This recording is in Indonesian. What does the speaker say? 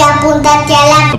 hingga puncak jalan.